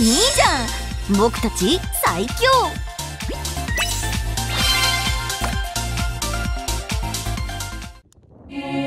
いいじゃん。僕たち最強。え